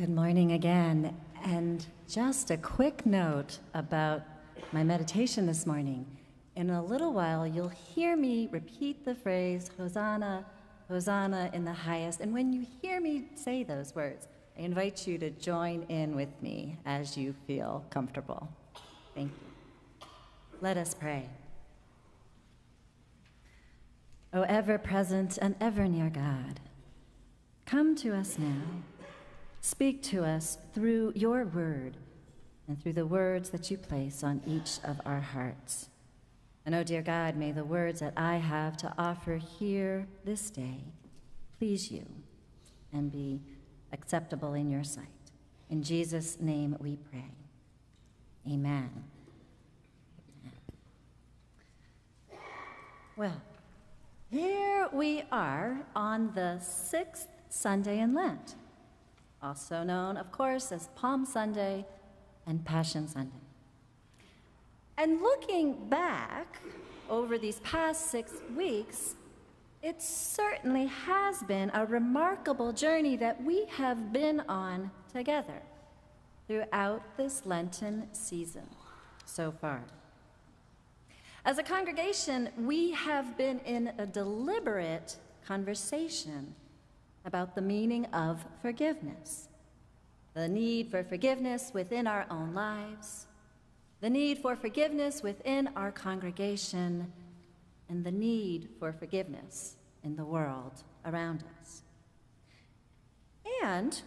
Good morning again. And just a quick note about my meditation this morning. In a little while, you'll hear me repeat the phrase, Hosanna, Hosanna in the highest. And when you hear me say those words, I invite you to join in with me as you feel comfortable. Thank you. Let us pray. O ever present and ever near God, come to us now. Speak to us through your word and through the words that you place on each of our hearts. And oh, dear God, may the words that I have to offer here this day please you and be acceptable in your sight. In Jesus' name we pray. Amen. Well, here we are on the sixth Sunday in Lent also known, of course, as Palm Sunday and Passion Sunday. And looking back over these past six weeks, it certainly has been a remarkable journey that we have been on together throughout this Lenten season so far. As a congregation, we have been in a deliberate conversation about the meaning of forgiveness, the need for forgiveness within our own lives, the need for forgiveness within our congregation, and the need for forgiveness in the world around us. And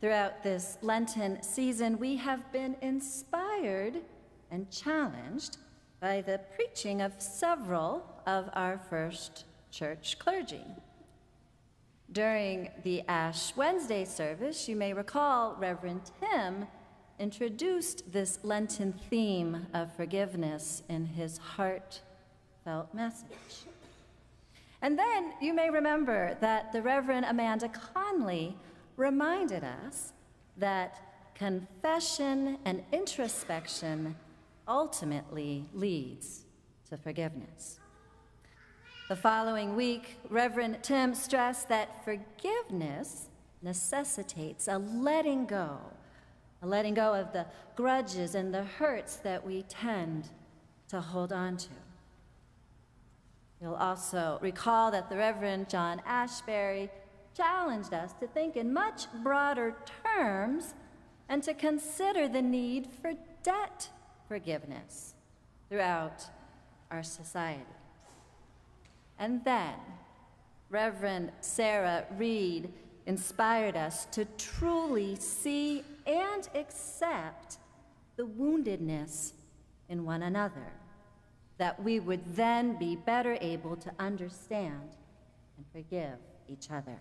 throughout this Lenten season, we have been inspired and challenged by the preaching of several of our first church clergy. During the Ash Wednesday service, you may recall Reverend Tim introduced this Lenten theme of forgiveness in his heartfelt message. And then you may remember that the Reverend Amanda Conley reminded us that confession and introspection ultimately leads to forgiveness. The following week, Reverend Tim stressed that forgiveness necessitates a letting go, a letting go of the grudges and the hurts that we tend to hold on to. You'll also recall that the Reverend John Ashbery challenged us to think in much broader terms and to consider the need for debt forgiveness throughout our society. And then, Reverend Sarah Reed inspired us to truly see and accept the woundedness in one another, that we would then be better able to understand and forgive each other.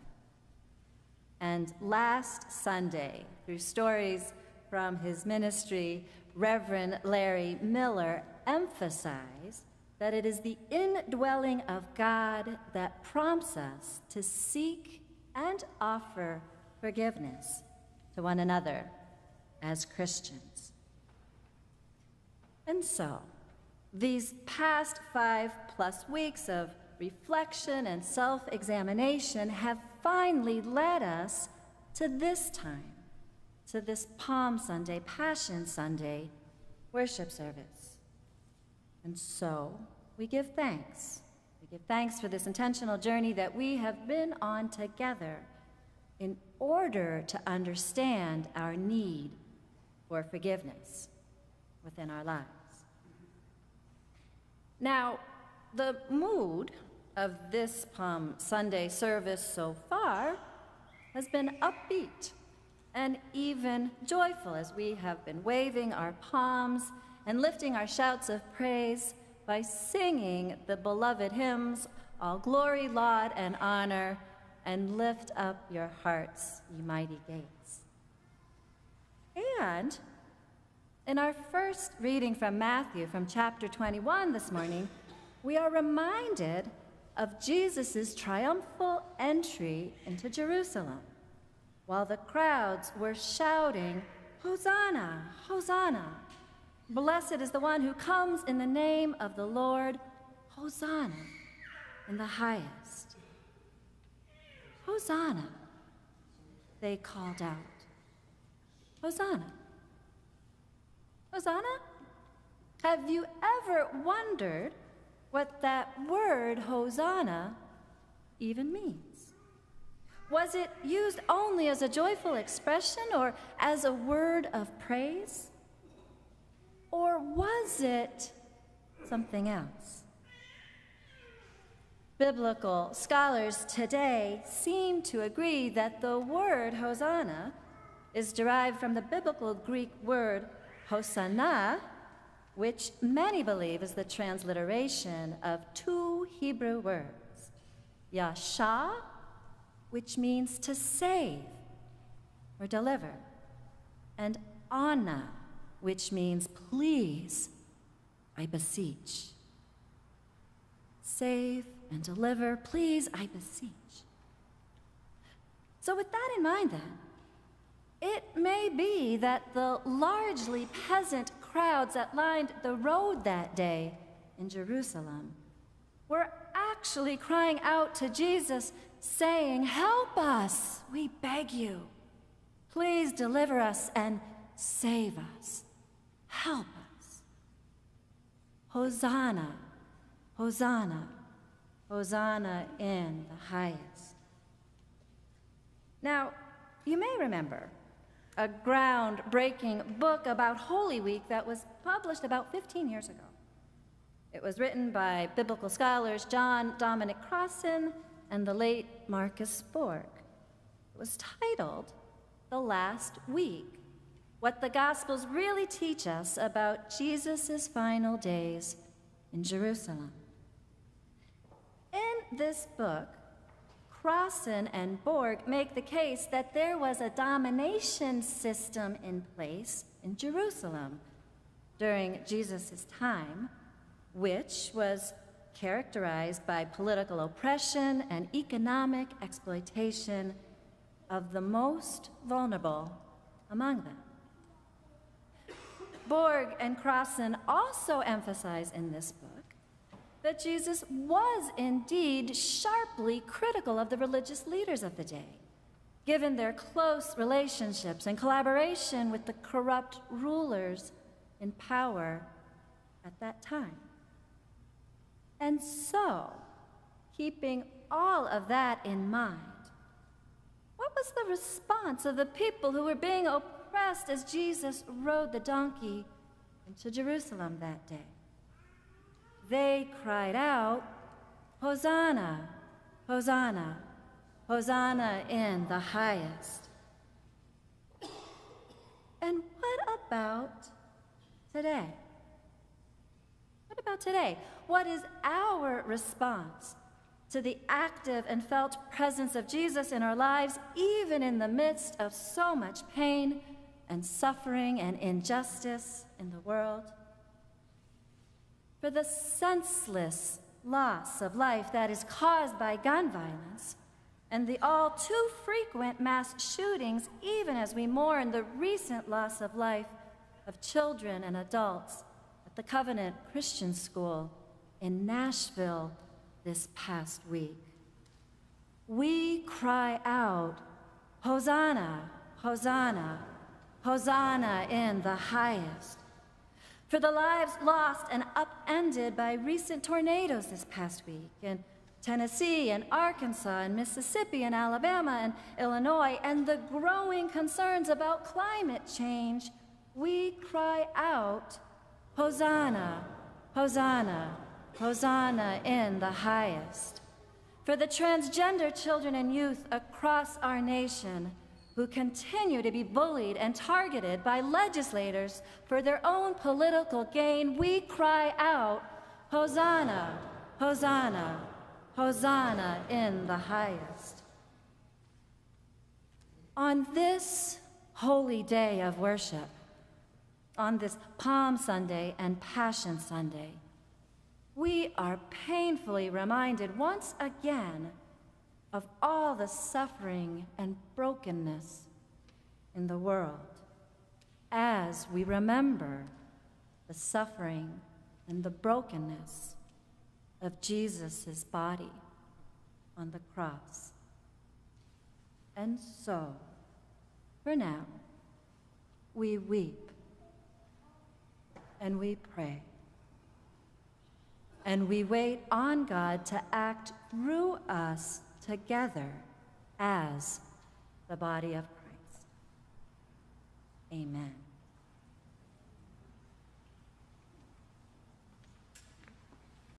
And last Sunday, through stories from his ministry, Reverend Larry Miller emphasized that it is the indwelling of God that prompts us to seek and offer forgiveness to one another as Christians. And so, these past five plus weeks of reflection and self examination have finally led us to this time, to this Palm Sunday, Passion Sunday worship service. And so we give thanks. We give thanks for this intentional journey that we have been on together in order to understand our need for forgiveness within our lives. Now, the mood of this Palm Sunday service so far has been upbeat and even joyful as we have been waving our palms and lifting our shouts of praise by singing the beloved hymns, All Glory, Laud, and Honor, and Lift Up Your Hearts, Ye Mighty Gates. And in our first reading from Matthew, from chapter 21 this morning, we are reminded of Jesus' triumphal entry into Jerusalem while the crowds were shouting, Hosanna, Hosanna, Blessed is the one who comes in the name of the Lord. Hosanna in the highest. Hosanna, they called out. Hosanna. Hosanna? Have you ever wondered what that word Hosanna even means? Was it used only as a joyful expression or as a word of praise? Or was it something else? Biblical scholars today seem to agree that the word Hosanna is derived from the biblical Greek word Hosanna, which many believe is the transliteration of two Hebrew words, Yasha, which means to save or deliver, and Anna, which means please, I beseech. Save and deliver, please, I beseech. So, with that in mind, then, it may be that the largely peasant crowds that lined the road that day in Jerusalem were actually crying out to Jesus, saying, Help us, we beg you. Please deliver us and save us. Help us. Hosanna, Hosanna, Hosanna in the highest. Now, you may remember a groundbreaking book about Holy Week that was published about 15 years ago. It was written by biblical scholars John Dominic Crossan and the late Marcus Borg. It was titled The Last Week What the Gospels Really Teach Us About Jesus' Final Days in Jerusalem. In this book, Crossan and Borg make the case that there was a domination system in place in Jerusalem during Jesus' time, which was characterized by political oppression and economic exploitation of the most vulnerable among them. Borg and Crossan also emphasize in this book that Jesus was indeed sharply critical of the religious leaders of the day, given their close relationships and collaboration with the corrupt rulers in power at that time. And so, keeping all of that in mind, was the response of the people who were being oppressed as Jesus rode the donkey into Jerusalem that day? they cried out, Hosanna, Hosanna, Hosanna in the highest. And what about today? What about today? What is our response to the active and felt presence of Jesus in our lives, even in the midst of so much pain and suffering and injustice in the world? for the senseless loss of life that is caused by gun violence and the all too frequent mass shootings, even as we mourn the recent loss of life of children and adults at the Covenant Christian School in Nashville this past week. We cry out, Hosanna, Hosanna, Hosanna in the highest for the lives lost and upended by recent tornadoes this past week in Tennessee and Arkansas and Mississippi and Alabama and Illinois, and the growing concerns about climate change, we cry out, Hosanna, Hosanna, Hosanna in the highest. For the transgender children and youth across our nation, who continue to be bullied and targeted by legislators for their own political gain, we cry out, Hosanna, Hosanna, Hosanna in the highest. On this holy day of worship, on this Palm Sunday and Passion Sunday, we are painfully reminded once again of all the suffering and brokenness in the world as we remember the suffering and the brokenness of Jesus' body on the cross. And so, for now, we weep, and we pray. And we wait on God to act through us together as the body of Christ. Amen.